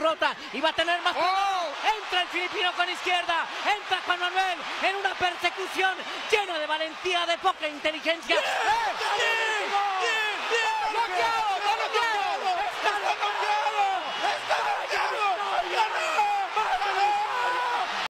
rota y va a tener más. ¡Oh! Entra el filipino con izquierda, entra Juan Manuel en una persecución llena de valentía, de poca inteligencia. ¡Eh!